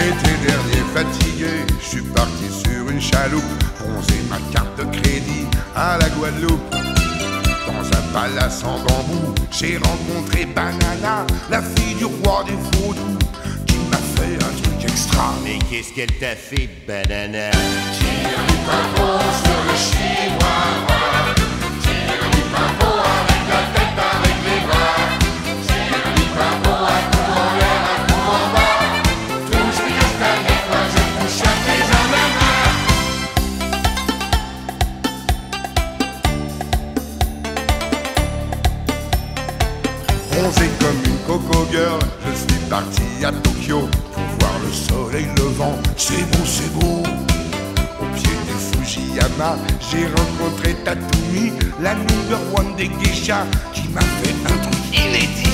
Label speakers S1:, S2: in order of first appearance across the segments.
S1: L'été dernier fatigué, je suis parti sur une chaloupe, bronzer ma carte de crédit à la Guadeloupe. Dans un palace en bambou, j'ai rencontré Banana, la fille du roi des vaudous, qui m'a fait un truc extra.
S2: Mais qu'est-ce qu'elle t'a fait, banana?
S1: Tire pavot sur le chihuahua, je suis parti à Tokyo pour voir le soleil levant. C'est beau, c'est beau. Au pied du Fujiyama, j'ai rencontré Tatumi, la number one des geishas, qui m'a fait un truc inédit.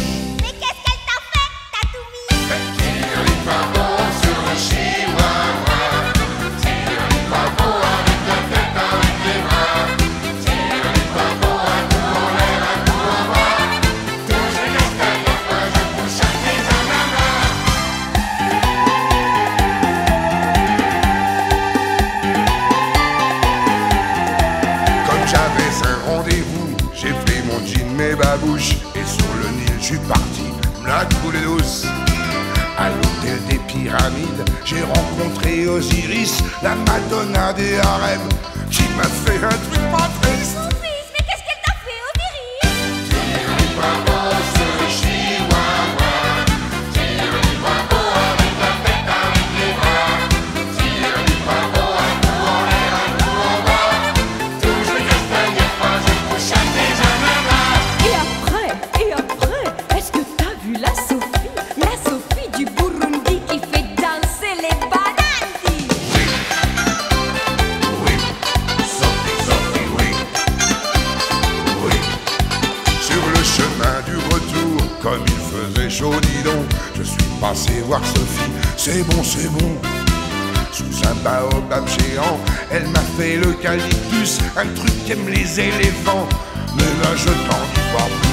S1: Babouches Et sur le Nil, je suis parti, la couler douce. À l'hôtel des pyramides, j'ai rencontré Osiris La Madonna des harems Qui m'a fait un truc pas triste comme il faisait chaud, dis donc, je suis passé voir Sophie. C'est bon, c'est bon. Sous un baobab géant, elle m'a fait le calyptus, un truc qu'aiment les éléphants. Mais là, je t'en dis pas.